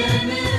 पूजन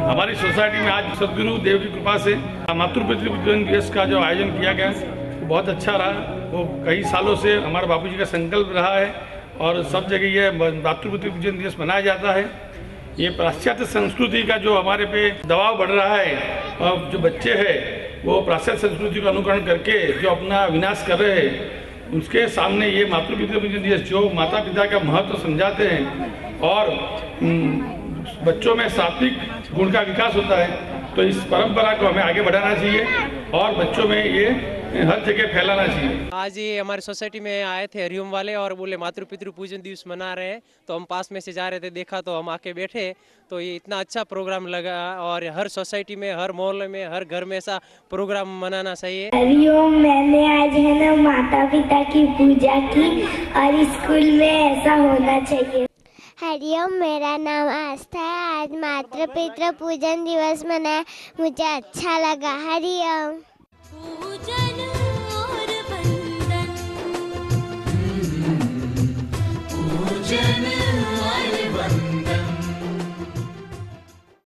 हमारी सोसाइटी में आज सदगुरु देव की कृपा से मातृ पितृपूजन दिवस का जो आयोजन किया गया वो बहुत अच्छा रहा। वो कई सालों से हमारे बापूजी का संकल्प रहा है और सब जगह ये मातृ पितृपूजन दिवस मनाया जाता है। ये पाश्चात्य संस्कृति का जो हमारे पे दबाव बढ़ रहा है और जो बच्चे हैं वो पाश्चात्य संस्कृति का अनुकरण करके जो अपना विनाश कर रहे हैं उसके सामने ये मातृ पितृपूजन दिवस जो माता पिता का महत्व समझाते हैं और हम्म, बच्चों में सात्विक गुण का विकास होता है तो इस परंपरा को हमें आगे बढ़ाना चाहिए और बच्चों में ये हर जगह फैलाना चाहिए। आज ये हमारे सोसाइटी में आए थे हरिओम वाले और बोले मातृ पितृ पूजन दिवस मना रहे हैं। तो हम पास में से जा रहे थे देखा तो हम आके बैठे। तो ये इतना अच्छा प्रोग्राम लगा और हर सोसाइटी में हर मोहल्ले में हर घर में ऐसा प्रोग्राम मनाना चाहिए। हरिओम मैंने आज है ना माता पिता की पूजा की और स्कूल में ऐसा होना चाहिए। हरिओम मेरा नाम आस्था है। आज मातृ पितृ पूजन दिवस मनाया। मुझे अच्छा लगा। हरिओम पूजन